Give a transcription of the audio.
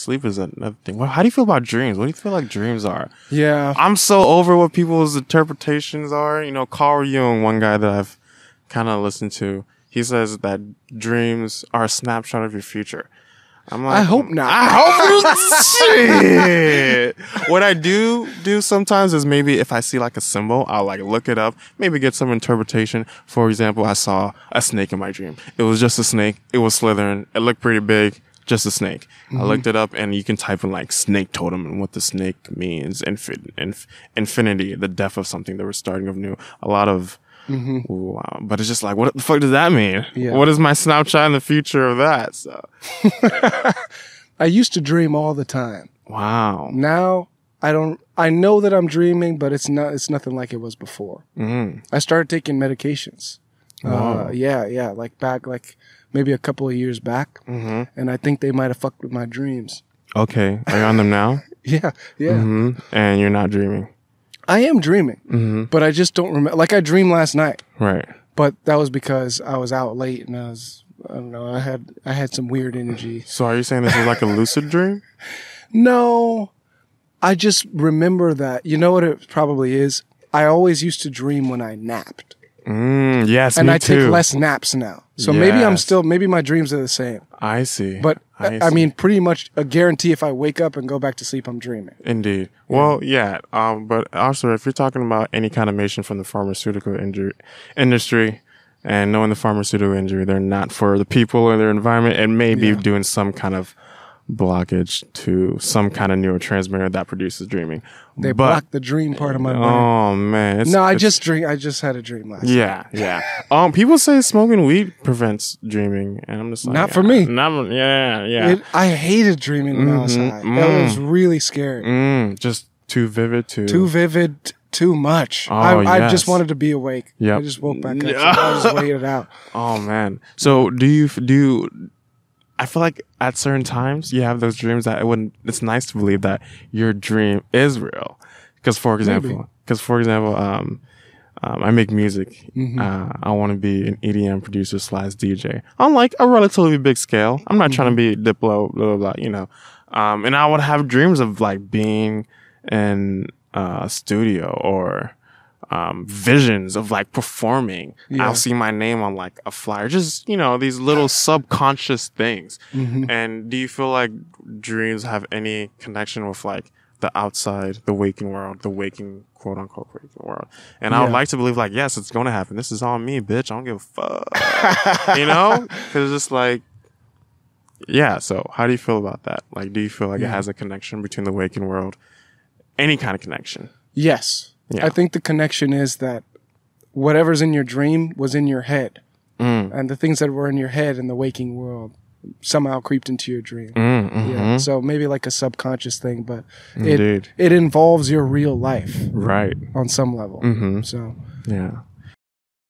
sleep is another thing. Well, how do you feel about dreams? What do you feel like dreams are? Yeah. I'm so over what people's interpretations are. You know, Carl Jung, one guy that I've kind of listened to, he says that dreams are a snapshot of your future. I'm like, I hope not. I hope shit. What I do do sometimes is maybe if I see like a symbol, I'll like look it up, maybe get some interpretation. For example, I saw a snake in my dream. It was just a snake. It was slithering. It looked pretty big. Just a snake. I looked it up and you can type in like snake totem and what the snake means. Infin- inf- infinity, the death of something, the restarting of new. A lot of Wow. But it's just like, what the fuck does that mean? Yeah. What is my snapshot in the future of that? So, I used to dream all the time. wow. Now I don't. I know that I'm dreaming, but it's not. It's nothing like it was before. Mm. I started taking medications. Wow. Uh, yeah, yeah, like back, like maybe a couple of years back, hmm and I think they might have fucked with my dreams. Okay. Are you on them now? Yeah, yeah. hmm And you're not dreaming. I am dreaming, hmm but I just don't remember. Like I dreamed last night, Right. but that was because I was out late and I was. I don't know. I had I had some weird energy. So are you saying this is like a lucid dream? No, I just remember that. You know what it probably is? I always used to dream when I napped. Mm, yes, and I too. take less naps now. So maybe I'm still, maybe my dreams are the same. I see. But I, I see. mean, pretty much a guarantee if I wake up and go back to sleep, I'm dreaming. Indeed. Well, yeah. Um, but also, if you're talking about any kind of information from the pharmaceutical injury, industry, and knowing the pharmaceutical injury, they're not for the people or their environment, and may be Yeah. doing some kind of blockage to some kind of neurotransmitter that produces dreaming. They but, block the dream part of my brain. Oh man. No, I just dream. I just had a dream last. night. Yeah, yeah. Um, people say smoking weed prevents dreaming, and I'm just like, Not for me. Not, yeah, yeah. It, I hated dreaming when I was Mhm, high. That was mm. really scary. mm, just too vivid, too. Too vivid. Too much. Oh, I, I yes. just wanted to be awake. Yeah, I just woke back up. So I just waited out. Oh man. So do you do you I feel like at certain times you have those dreams that it wouldn't it's nice to believe that your dream is real. Because for example, because for example, um, um, I make music. Uh, I want to be an EDM producer slash DJ on like a relatively big scale. I'm not trying to be Diplo, blah, blah, blah, you know. Um, and I would have dreams of like being in a studio or um, visions of like performing. Yeah. I'll see my name on like a flyer, just, you know, these little subconscious things. And do you feel like dreams have any connection with like the outside, the waking world, the waking quote unquote waking world? And I would like to believe like, yes, it's going to happen. This is on me, bitch. I don't give a fuck. you know? Cause it's just like, yeah. So how do you feel about that? Like, do you feel like it has a connection between the waking world? Any kind of connection? Yes. Yeah. I think the connection is that whatever's in your dream was in your head. Mm. And the things that were in your head in the waking world somehow creeped into your dream. Mm, mhm. Yeah. So maybe like a subconscious thing, but Indeed. it it involves your real life Right. on some level. Mhm. So Yeah.